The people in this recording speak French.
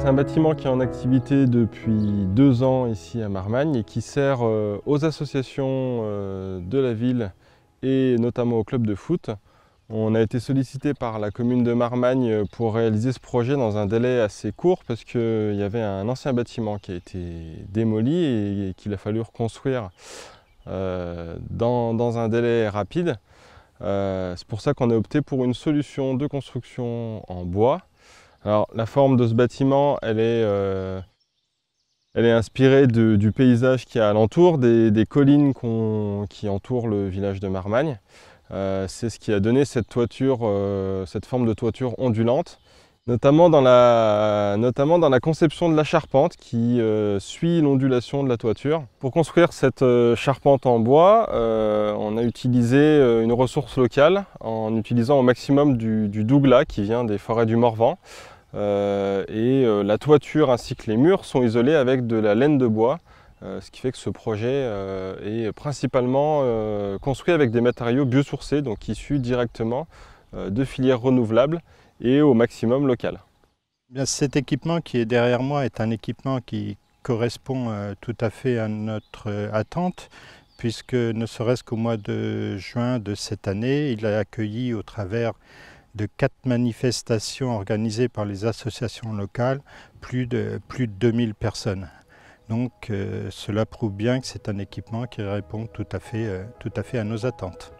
C'est un bâtiment qui est en activité depuis deux ans ici à Marmagne et qui sert euh, aux associations euh, de la ville et notamment au club de foot. On a été sollicité par la commune de Marmagne pour réaliser ce projet dans un délai assez court parce qu'il y avait un ancien bâtiment qui a été démoli et qu'il a fallu reconstruire euh, dans, un délai rapide. C'est pour ça qu'on a opté pour une solution de construction en bois la forme de ce bâtiment, elle est, euh, inspirée du paysage qui est alentour, des, des collines qui entourent le village de Marmagne. Euh, c'est ce qui a donné cette toiture, euh, cette forme de toiture ondulante, notamment dans la, conception de la charpente qui suit l'ondulation de la toiture. Pour construire cette charpente en bois, on a utilisé une ressource locale en utilisant au maximum du, du douglas qui vient des forêts du Morvan. Euh, et euh, la toiture ainsi que les murs sont isolés avec de la laine de bois, euh, ce qui fait que ce projet est principalement construit avec des matériaux biosourcés, donc issus directement de filières renouvelables et au maximum local. cet équipement qui est derrière moi est un équipement qui correspond tout à fait à notre attente, puisque ne serait-ce qu'au mois de juin de cette année, il a accueilli au travers de quatre manifestations organisées par les associations locales, plus de, plus de 2000 personnes. Donc euh, cela prouve bien que c'est un équipement qui répond tout à fait, euh, tout à fait à nos attentes.